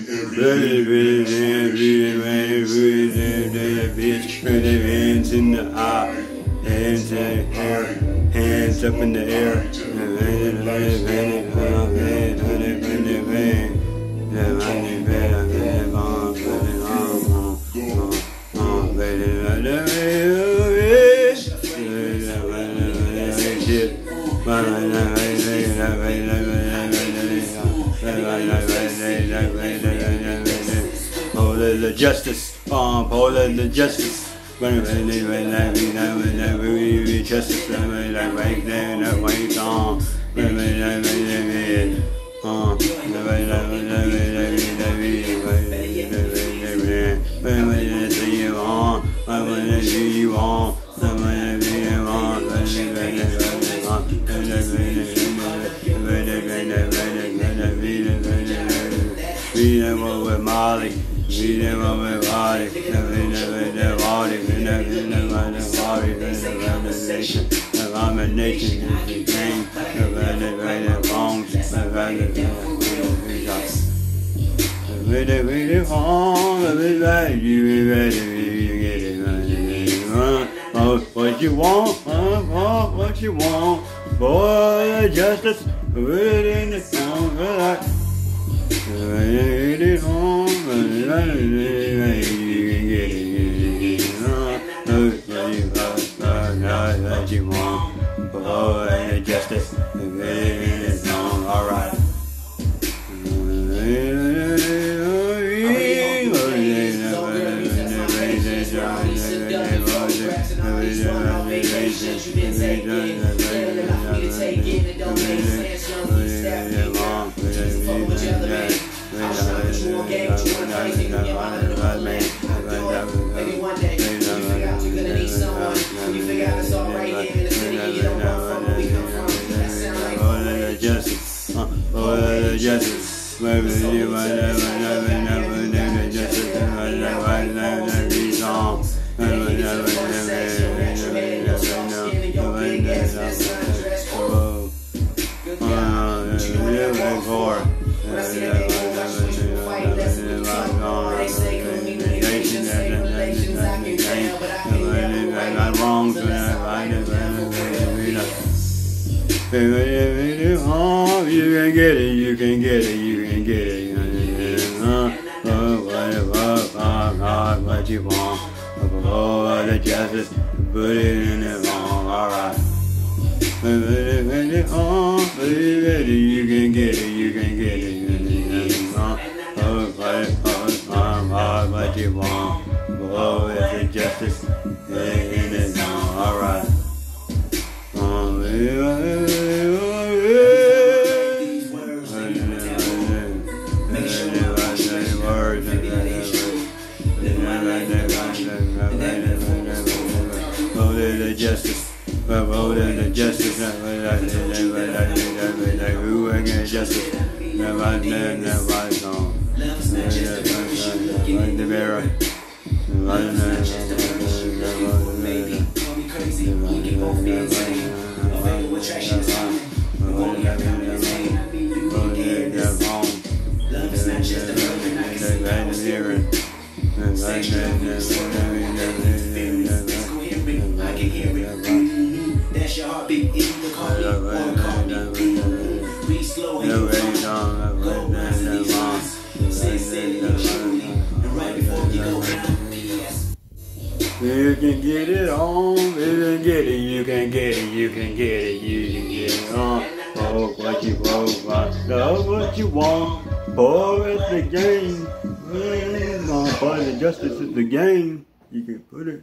Bitch. Really, hands in the eye, hands up in the air, hands up in the air. Hold the justice, um, hold the justice. When we live in that we know when that we justice, when we like right there, that way on. When we live in it, um, when we live in we when we see you on, when we see you on, when we see you on, when we see you on, when we see you on, with Molly. We never went Molly, never, never, never, Molly, we never, are, we never, ever, we never, Molly, we never, never, nation. The combination is the never, never, never, wrongs, never, never, Really, really wrong, really right, you ready, you get it, right? Oh, what you want, uh, oh, what you want, boy, justice, really in the town, right? You want, boy, justice, really in the town, alright. you Oh, justice. Oh, the justice. Maybe you might never, never, never, never, justice. Never, never, never, never, song. Never, never, never, You can get it, you can get it, you can get it. Uh, uh, what, what, what, you want? Oh, the justice, put it in the wrong, alright. Oh, you can get it, you can get it. Never song. Love's not just a gun shoot looking The bearer. Love's not just a gun shoot looking Maybe, call me crazy, we can both be insane A fatal attraction is common We won't have common insane I mean, you and again, this Love is not just a gun I can see my house different Sexual Say silly and truly And right before you go out You can get it on, you can get it, you can get it, you can get it, you can get it on. Oh, what you want, what, love what you want. Boy, it's the game. Oh, boy, the justice is the game. You can put it